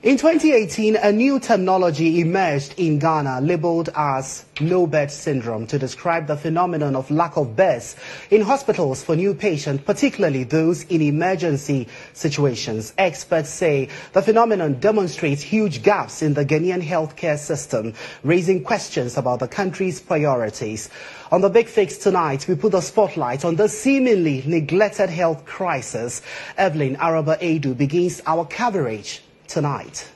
In 2018, a new terminology emerged in Ghana labeled as no bed syndrome to describe the phenomenon of lack of beds in hospitals for new patients, particularly those in emergency situations. Experts say the phenomenon demonstrates huge gaps in the Ghanaian healthcare system, raising questions about the country's priorities. On the Big Fix tonight, we put the spotlight on the seemingly neglected health crisis. Evelyn Araba Adu begins our coverage tonight.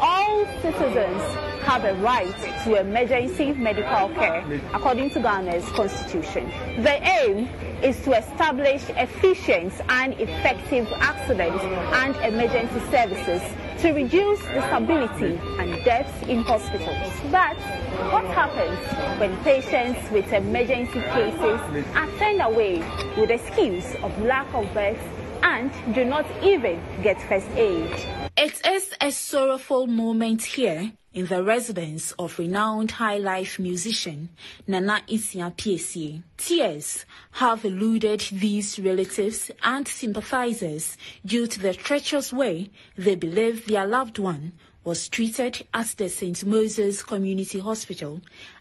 All citizens have a right to emergency medical care according to Ghana's constitution. The aim is to establish efficient and effective accident and emergency services to reduce disability and deaths in hospitals. But what happens when patients with emergency cases are turned away with excuse of lack of beds and do not even get first aid. It is a sorrowful moment here in the residence of renowned high life musician Nana Isia PSA. Tears have eluded these relatives and sympathizers due to the treacherous way they believe their loved one was treated at the St. Moses Community Hospital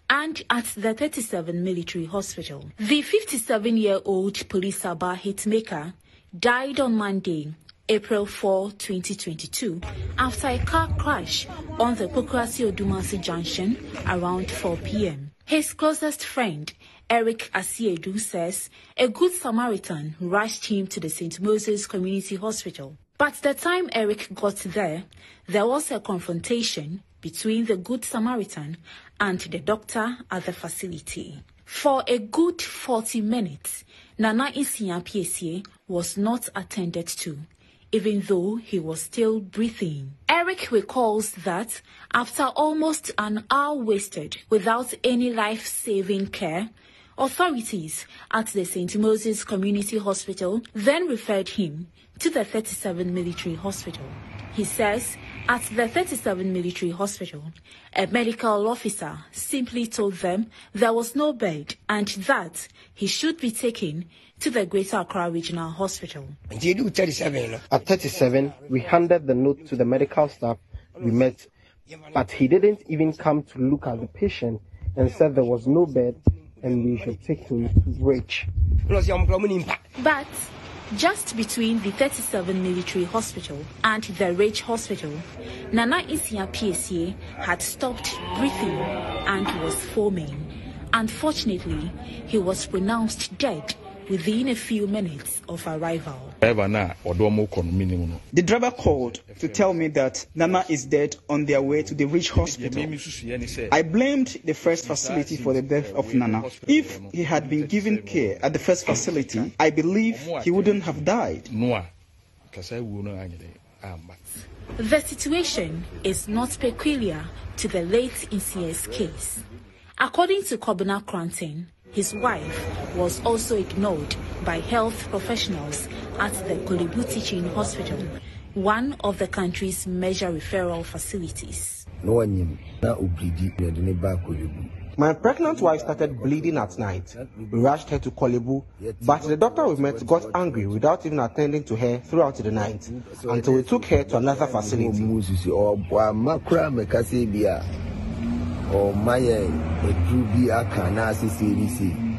and at the 37 Military Hospital. The 57 year old police Abba hitmaker died on Monday, April 4, 2022, after a car crash on the Pokuase Odumasi Junction around 4 p.m. His closest friend, Eric Asiedu, says a good Samaritan rushed him to the St. Moses Community Hospital. But the time Eric got there, there was a confrontation between the Good Samaritan and the doctor at the facility. For a good 40 minutes, Nana Isia PSA was not attended to, even though he was still breathing. Eric recalls that after almost an hour wasted without any life saving care, authorities at the St. Moses Community Hospital then referred him to the 37 Military Hospital. He says at the 37 Military Hospital, a medical officer simply told them there was no bed and that he should be taken to the Greater Accra Regional Hospital. At 37, we handed the note to the medical staff we met, but he didn't even come to look at the patient and said there was no bed and we take him Ridge. But just between the 37 military hospital and the Ridge Hospital, Nana Isia PSA had stopped breathing and was foaming. Unfortunately, he was pronounced dead within a few minutes of arrival. The driver called to tell me that Nana is dead on their way to the Ridge Hospital. I blamed the first facility for the death of Nana. If he had been given care at the first facility, I believe he wouldn't have died. The situation is not peculiar to the late Isia's case. According to Kobina Cranton, his wife was also ignored by health professionals at the Korle Bu Teaching Hospital, one of the country's major referral facilities. My pregnant wife started bleeding at night. We rushed her to Korle Bu, but the doctor we met got angry without even attending to her throughout the night until we took her to another facility.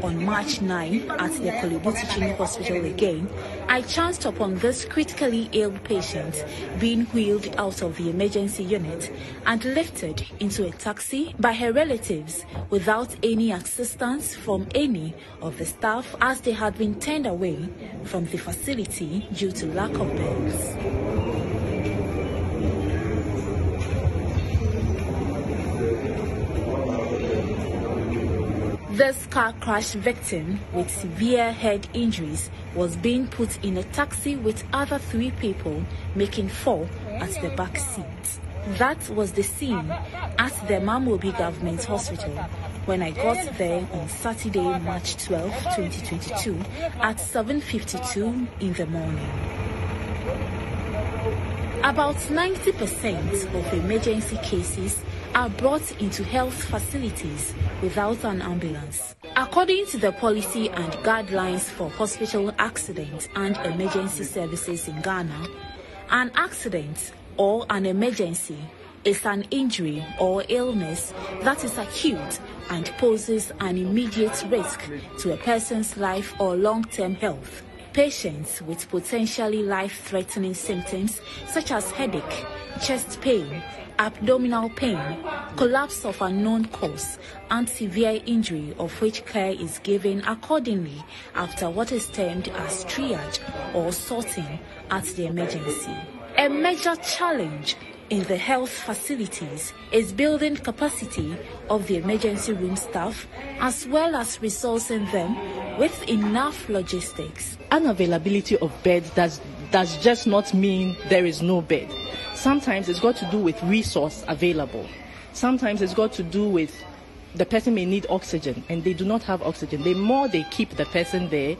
On March 9, at the Korle Bu Teaching Hospital again, I chanced upon this critically ill patient being wheeled out of the emergency unit and lifted into a taxi by her relatives without any assistance from any of the staff as they had been turned away from the facility due to lack of beds. This car crash victim with severe head injuries was being put in a taxi with other three people, making four at the back seat. That was the scene at the Mamobi Government Hospital when I got there on Saturday, March 12, 2022 at 7.52 in the morning. About 90% of emergency cases are brought into health facilities without an ambulance. According to the policy and guidelines for hospital accidents and emergency services in Ghana, an accident or an emergency is an injury or illness that is acute and poses an immediate risk to a person's life or long-term health. Patients with potentially life-threatening symptoms such as headache, chest pain, abdominal pain, collapse of unknown cause, and severe injury of which care is given accordingly after what is termed as triage or sorting at the emergency. A major challenge in the health facilities is building capacity of the emergency room staff as well as resourcing them with enough logistics. Unavailability of beds does, does just not mean there is no bed. Sometimes it's got to do with resource available. Sometimes it's got to do with the person may need oxygen and they do not have oxygen. The more they keep the person there,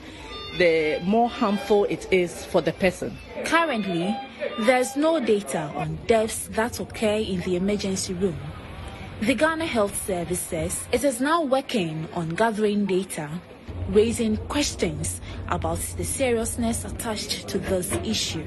the more harmful it is for the person. Currently, there's no data on deaths that occur in the emergency room. The Ghana Health Service says it is now working on gathering data, raising questions about the seriousness attached to this issue.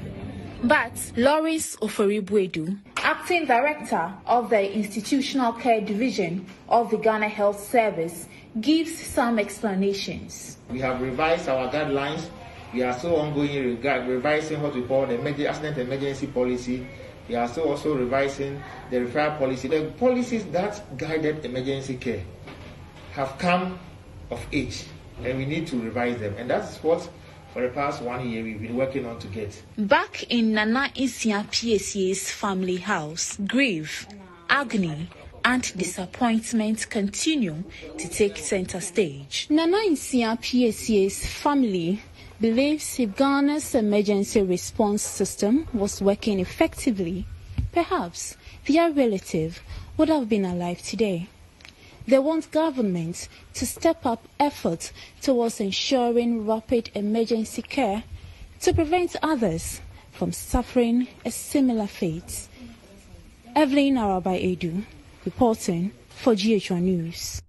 But Lawrence Ofori-Boadu, acting director of the Institutional Care Division of the Ghana Health Service, gives some explanations. We have revised our guidelines. We are still ongoing regard, revising what we call the accident emergency policy. We are still also revising the referral policy. The policies that guided emergency care have come of age, and we need to revise them. And that's what for the past one year we've been working on to get. Back in Nana Isia PSA's family house, grief, agony, and disappointment continue to take center stage. Nana Isia PSA's family believes if Ghana's emergency response system was working effectively, perhaps their relative would have been alive today. They want government to step up efforts towards ensuring rapid emergency care to prevent others from suffering a similar fate. Evelyn Araba Edu, reporting for GHOne News.